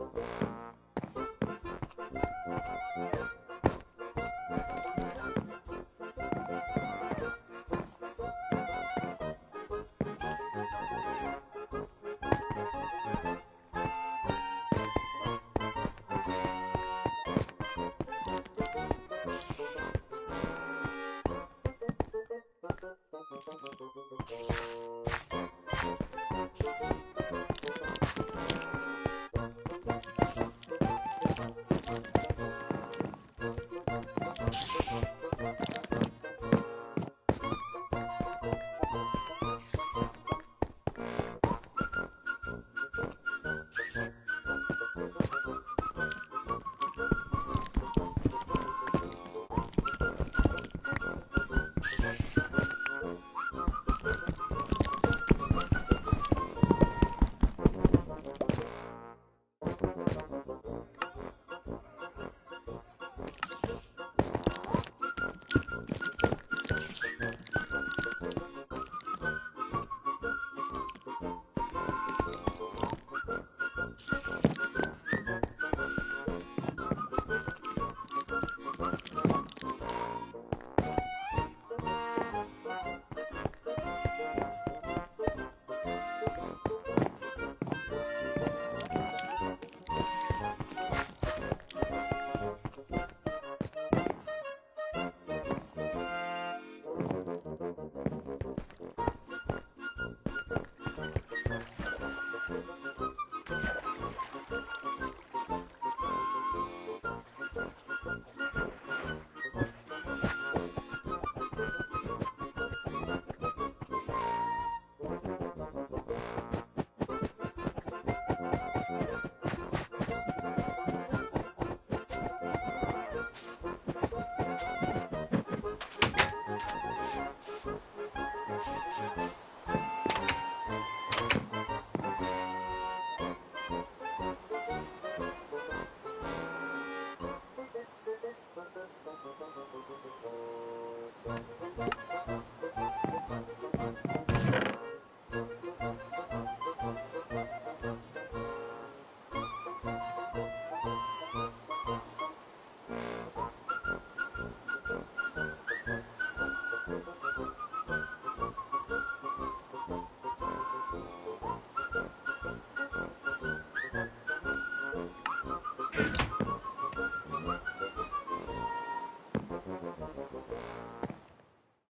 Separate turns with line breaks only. Yeah.